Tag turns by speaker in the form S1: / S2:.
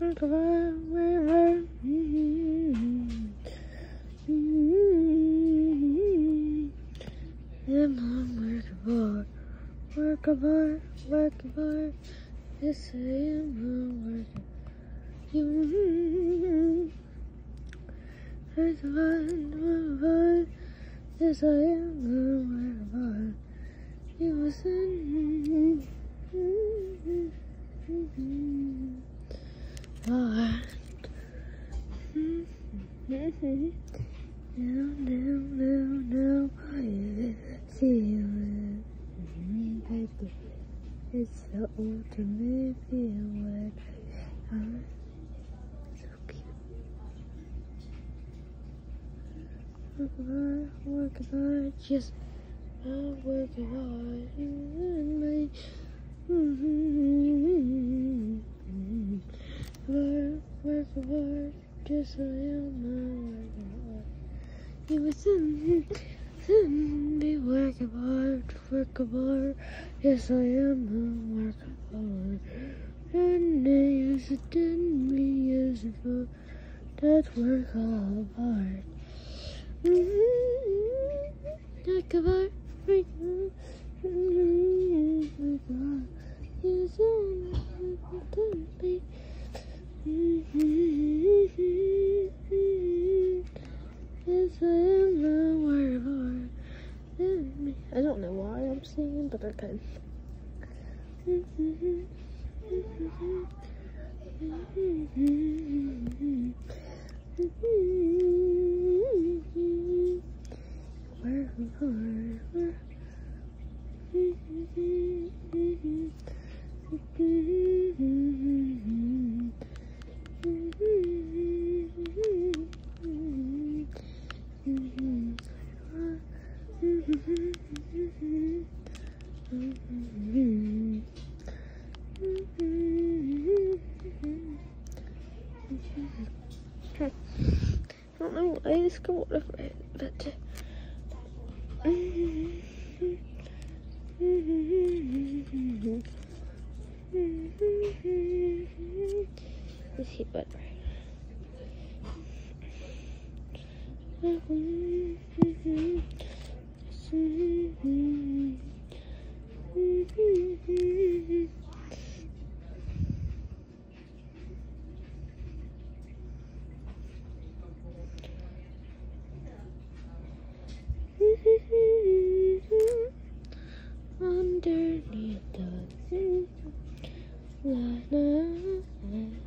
S1: Of art, work of art. Work of art? Work of art. Yes, I am a work of art, work of art. Yes, I am a work of art. You listen. Art. No, no, no, no, feel it. Baby, it's the ultimate feeling. I'm so cute. Work hard, work hard, just work hard. Just I am a work hard. You listen, listen, be working hard, working hard. Yes, I am a working hard. And use it me as if I- that's work hard. Work hard, work hard. I don't know why I'm singing, but I can. Work hard. I don't know why this got different, but this hit better. La.